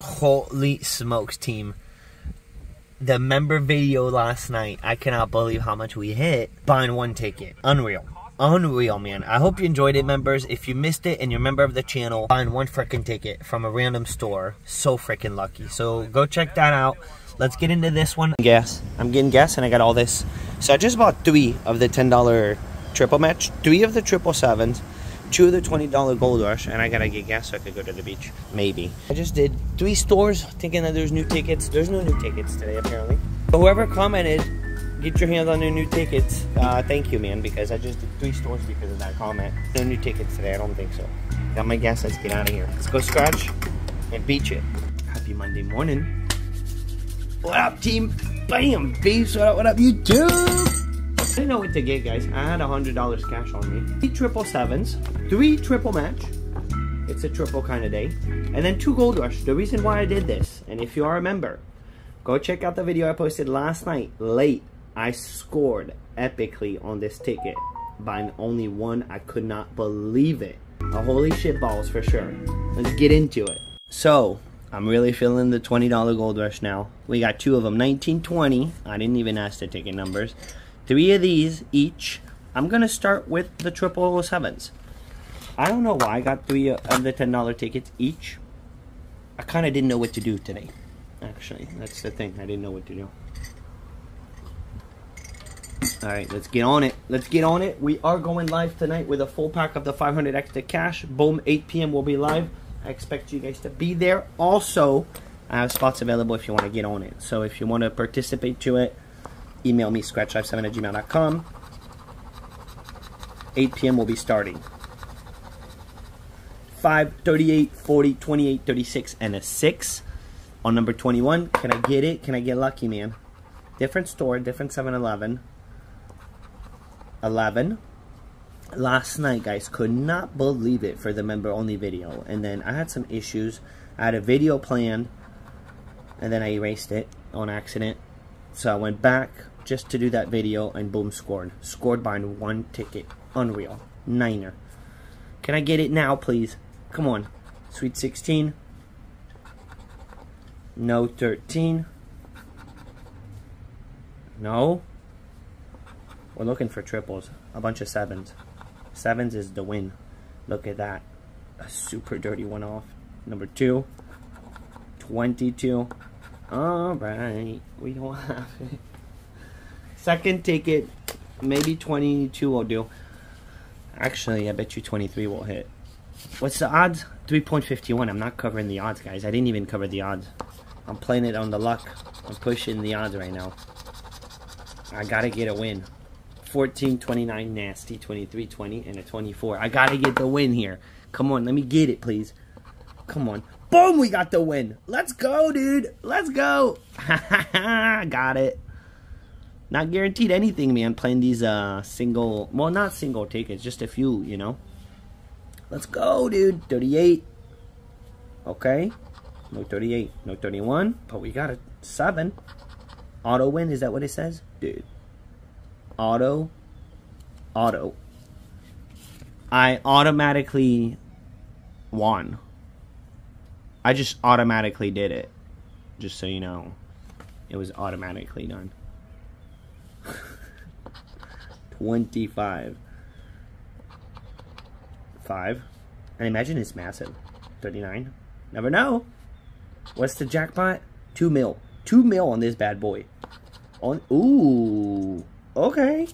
Holy smokes, team. The member video last night, I cannot believe how much we hit buying one ticket. Unreal. Unreal, man. I hope you enjoyed it, members. If you missed it and you're a member of the channel, buying one freaking ticket from a random store, so freaking lucky. So go check that out. Let's get into this one. Gas. I'm getting gas and I got all this. So I just bought three of the $10 triple match, three of the triple sevens, two of the $20 gold rush, and I gotta get gas so I could go to the beach. Maybe. I just did three stores thinking that there's new tickets. There's no new tickets today, apparently. But whoever commented, get your hands on your new tickets. Uh, thank you, man, because I just did three stores because of that comment. No new tickets today, I don't think so. Got my gas, let's get out of here. Let's go scratch and beach it. Happy Monday morning. What up, team? Bam! Peace. What up, what up, YouTube? I didn't know what to get, guys. I had a $100 cash on me. Three triple sevens, three triple match. It's a triple kind of day. And then two gold rush. The reason why I did this, and if you are a member, go check out the video I posted last night, late. I scored epically on this ticket Buying only one. I could not believe it. A holy shit balls for sure. Let's get into it. So, I'm really feeling the $20 gold rush now. We got two of them, 1920. I didn't even ask the ticket numbers three of these each. I'm going to start with the triple sevens. I don't know why I got three of the $10 tickets each. I kind of didn't know what to do today. Actually, that's the thing. I didn't know what to do. Alright, let's get on it. Let's get on it. We are going live tonight with a full pack of the 500 extra cash. Boom, 8 p.m. we'll be live. I expect you guys to be there. Also, I have spots available if you want to get on it. So if you want to participate to it, email me scratchlife7 at gmail.com. 8 p.m. will be starting. 5, 38, 40, 28, 36, and a 6 on number 21. Can I get it? Can I get lucky, man? Different store, different 7 Eleven. 11. Last night, guys, could not believe it for the member only video. And then I had some issues. I had a video planned, and then I erased it on accident. So I went back just to do that video and boom, scored. Scored by one ticket. Unreal. Niner. Can I get it now, please? Come on. Sweet 16. No 13. No. We're looking for triples. A bunch of sevens. Sevens is the win. Look at that. A super dirty one off. Number two. 22. Alright, we don't have it. Second ticket, maybe 22 will do. Actually, I bet you 23 will hit. What's the odds? 3.51. I'm not covering the odds, guys. I didn't even cover the odds. I'm playing it on the luck. I'm pushing the odds right now. I gotta get a win. 14, 29, nasty, 23, 20, and a 24. I gotta get the win here. Come on, let me get it, please. Come on. Boom, we got the win. Let's go, dude. Let's go. got it. Not guaranteed anything, man, playing these uh single, well, not single tickets, just a few, you know. Let's go, dude. 38. Okay. No 38. No 31. But we got a 7. Auto win, is that what it says? Dude. Auto. Auto. I automatically won. I just automatically did it. Just so you know. It was automatically done. 25. 5. And imagine it's massive. 39. Never know. What's the jackpot? 2 mil. 2 mil on this bad boy. On Ooh. Okay.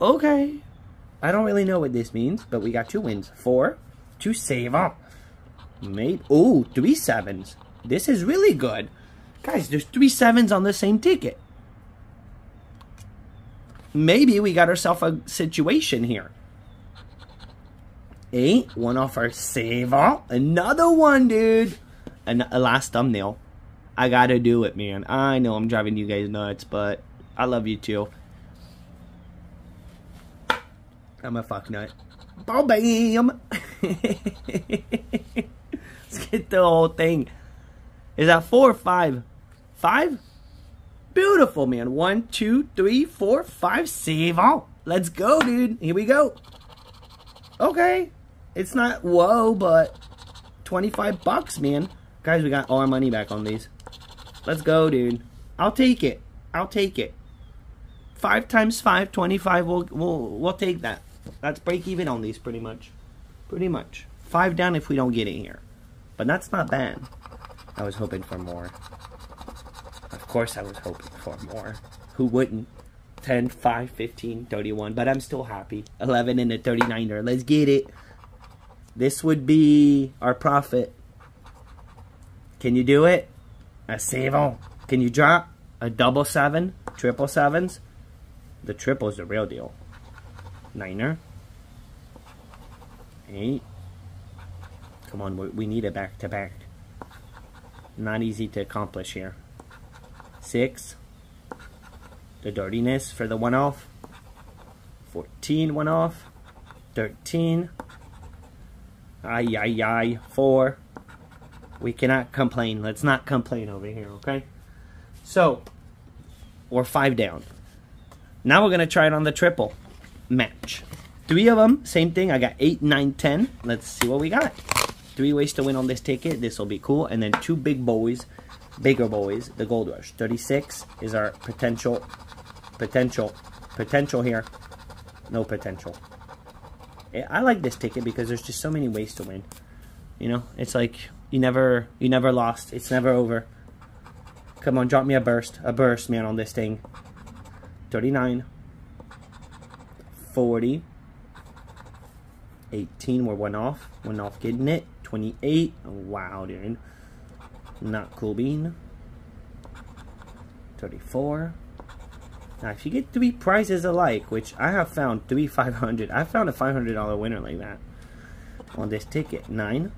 Okay. I don't really know what this means, but we got two wins. Four. To save up. Maybe. Ooh, three sevens. This is really good. Guys, there's three sevens on the same ticket. Maybe we got ourselves a situation here. Eight. One off our save up. Another one, dude. And a last thumbnail. I gotta do it, man. I know I'm driving you guys nuts, but I love you too. I'm a fuck nut. Bam! bam. Let's get the whole thing. Is that four or five? Five? Beautiful, man. One, two, three, four, five. Save all. Let's go, dude. Here we go. Okay. It's not whoa, but 25 bucks, man. Guys, we got all our money back on these. Let's go, dude. I'll take it. I'll take it. Five times five, 25. We'll, we'll, we'll take that. That's break even on these, pretty much. Pretty much. Five down if we don't get it here. But that's not bad. I was hoping for more. Of course I was hoping for more. Who wouldn't? 10, 5, 15, 31. But I'm still happy. 11 and a 39er. Let's get it. This would be our profit. Can you do it? A save Can you drop a double seven, triple sevens? The triple is the real deal. Niner. Eight. Come on, we need a back to back. Not easy to accomplish here. Six. The dirtiness for the one off. 14 one off. 13. Ay, ay, ay. Four. We cannot complain. Let's not complain over here, okay? So, we're five down. Now we're going to try it on the triple match. Three of them, same thing. I got eight, nine, ten. Let's see what we got. Three ways to win on this ticket. This will be cool. And then two big boys, bigger boys, the Gold Rush. 36 is our potential, potential, potential here. No potential. Eh, I like this ticket because there's just so many ways to win. You know, it's like you never, you never lost. It's never over. Come on, drop me a burst, a burst, man, on this thing. 39, 40, 18, we're one off, one off getting it. 28, wow, dude. Not cool bean. 34. Now, if you get three prizes alike, which I have found three 500, I found a $500 winner like that on this ticket. Nine.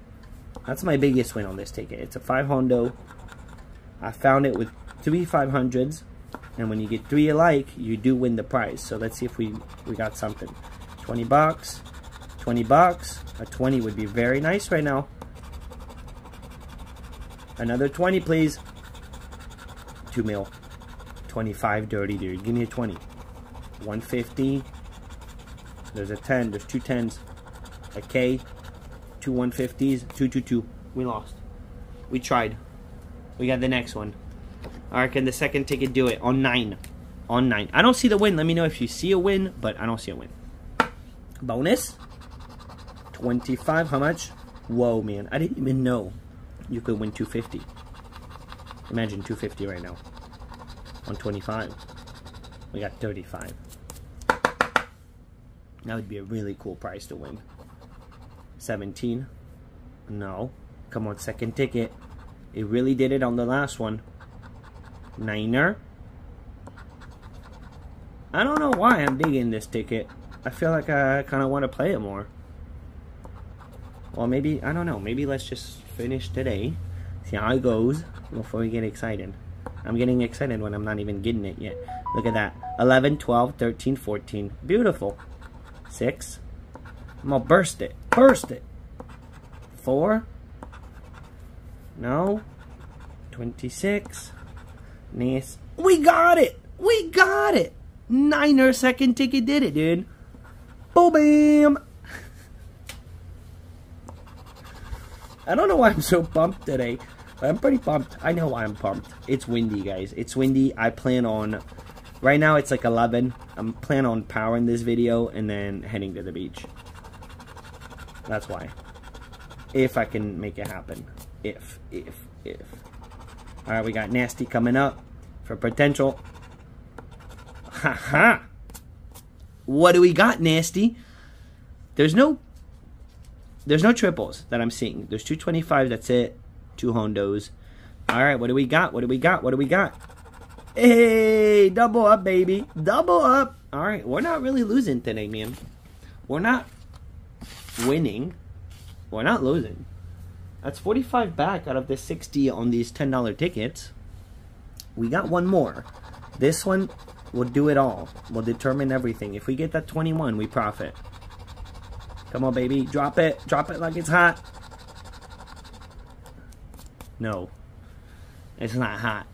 That's my biggest win on this ticket. It's a five hondo. I found it with three 500s. And when you get three alike, you do win the prize. So let's see if we, we got something. 20 bucks. 20 bucks. A 20 would be very nice right now. Another 20, please. 2 mil. 25 dirty, dude. Give me a 20. 150. There's a 10. There's two 10s. A K. Two 150s. 222. We lost. We tried. We got the next one. Alright, can the second ticket do it? On 9. On 9. I don't see the win. Let me know if you see a win, but I don't see a win. Bonus. 25. How much? Whoa, man. I didn't even know you could win 250. Imagine 250 right now. On 25. We got 35. That would be a really cool prize to win. 17. No. Come on, second ticket. It really did it on the last one. Niner. I don't know why I'm digging this ticket. I feel like I kind of want to play it more. Well, maybe, I don't know. Maybe let's just finish today. See how it goes before we get excited. I'm getting excited when I'm not even getting it yet. Look at that. 11, 12, 13, 14. Beautiful. 6. I'm to burst it. Burst it. 4. No. 26. Nice. We got it! We got it! Niner second ticket did it, dude. Boom, bam! I don't know why I'm so pumped today. I'm pretty pumped. I know why I'm pumped. It's windy, guys. It's windy. I plan on... Right now, it's like 11. I'm planning on powering this video and then heading to the beach. That's why. If I can make it happen. If, if, if. Alright, we got Nasty coming up for potential. Haha! -ha. What do we got, Nasty? There's no there's no triples that I'm seeing. There's 225, that's it. Two Hondos. All right, what do we got? What do we got? What do we got? Hey, double up, baby. Double up. All right, we're not really losing today, man. We're not winning. We're not losing. That's 45 back out of the 60 on these $10 tickets. We got one more. This one will do it all. Will determine everything. If we get that 21, we profit. Come on, baby. Drop it. Drop it like it's hot. No. It's not hot.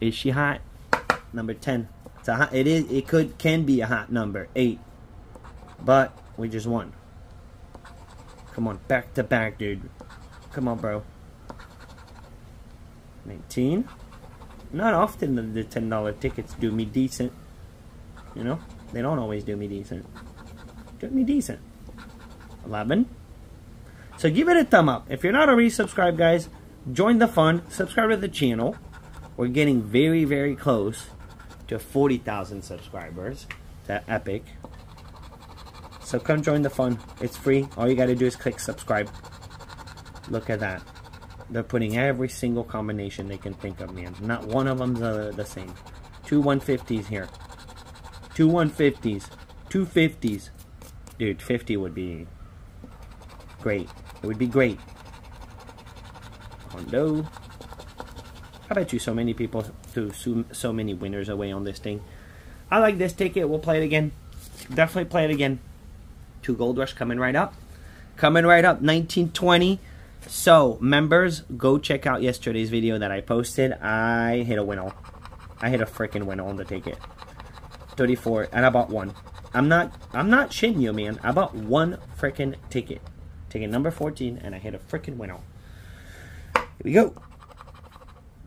Is she hot? Number 10. It's a hot, it is it could can be a hot number. 8. But we just won. Come on, back to back, dude. Come on, bro. 19. Not often the, the $10 tickets do me decent. You know? They don't always do me decent. Do me decent. 11. So give it a thumb up. If you're not already subscribed, guys, join the fun. Subscribe to the channel. We're getting very, very close to 40,000 subscribers. That epic. So come join the fun. It's free. All you got to do is click subscribe. Look at that. They're putting every single combination they can think of, man. Not one of them's uh, the same. Two 150s here. Two 150s. Two 50s. Dude, 50 would be great. It would be great. Hondo. I bet you so many people threw so, so many winners away on this thing. I like this ticket. We'll play it again. Definitely play it again. Two Gold Rush coming right up. Coming right up. 1920. So, members, go check out yesterday's video that I posted. I hit a winner. I hit a freaking winner on the ticket. 34, and I bought one. I'm not, I'm not shitting you, man. I bought one freaking ticket. Ticket number 14, and I hit a freaking winner. Here we go.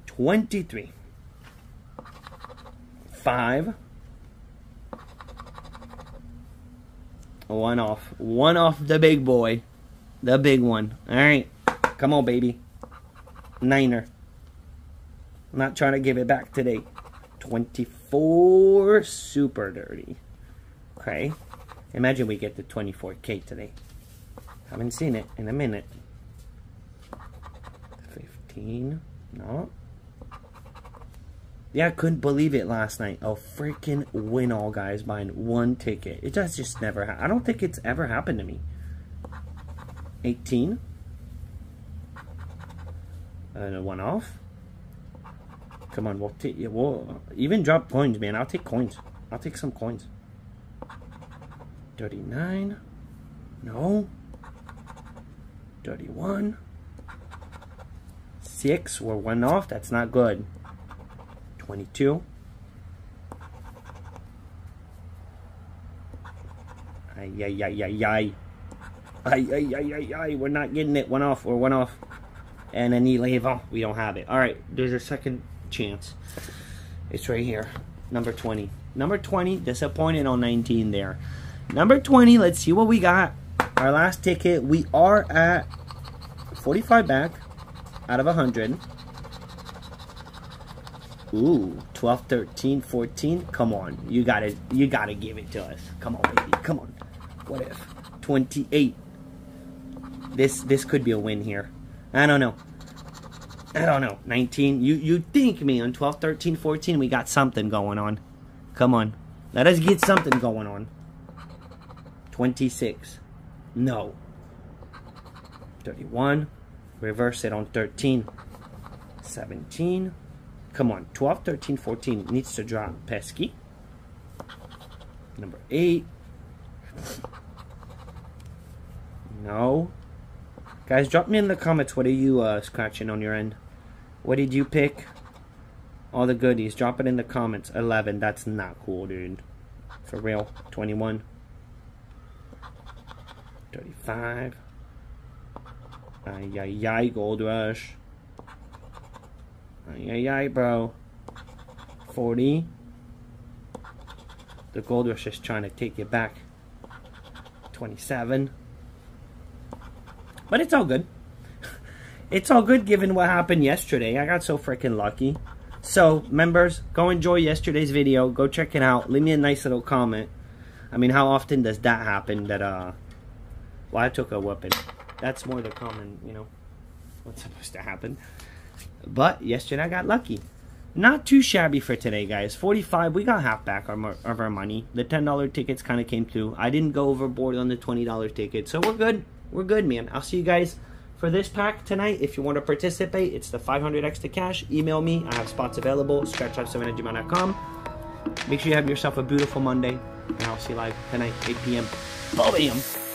23. 5. One off. One off the big boy. The big one. Alright. Come on, baby. Niner. I'm not trying to give it back today. 24 super dirty. Okay. Imagine we get the 24k today. Haven't seen it in a minute. 15. No. Yeah, I couldn't believe it last night. A freaking win all, guys, buying one ticket. It does just never I don't think it's ever happened to me. 18 and a one off. Come on, we'll take we'll even drop coins, man. I'll take coins. I'll take some coins. 39. No. 31. 6. We're one off. That's not good. 22. Ay, ay, ay, ay, ay. Ay, ay, ay, ay, ay. We're not getting it. One off. We're one off and then you leave, oh, we don't have it. All right, there's a second chance. It's right here, number 20. Number 20, disappointed on 19 there. Number 20, let's see what we got. Our last ticket, we are at 45 back out of 100. Ooh, 12, 13, 14. Come on. You gotta you gotta give it to us. Come on, baby. Come on. What if? 28. This this could be a win here. I don't know. I don't know. 19. You you think me on 12, 13, 14 we got something going on. Come on. Let us get something going on. 26. No. 31. Reverse it on 13. 17. Come on. 12, 13, 14 needs to drop pesky. Number 8. No. Guys, drop me in the comments what are you uh, scratching on your end. What did you pick? All the goodies. Drop it in the comments. 11. That's not cool, dude. For real. 21. 35. Ay, ay, ay, Gold Rush. Ay, ay, ay, bro. 40. The Gold Rush is trying to take you back. 27. But it's all good. It's all good given what happened yesterday. I got so freaking lucky. So, members, go enjoy yesterday's video. Go check it out. Leave me a nice little comment. I mean, how often does that happen that, uh... Well, I took a weapon. That's more the common, you know, what's supposed to happen. But, yesterday I got lucky. Not too shabby for today, guys. 45, we got half back of our money. The $10 tickets kind of came through. I didn't go overboard on the $20 ticket, so we're good we're good, man. I'll see you guys for this pack tonight. If you want to participate, it's the 500 extra cash. Email me. I have spots available. Scratchlife7 at gmail.com. Make sure you have yourself a beautiful Monday. And I'll see you live tonight, 8 p.m. Bam!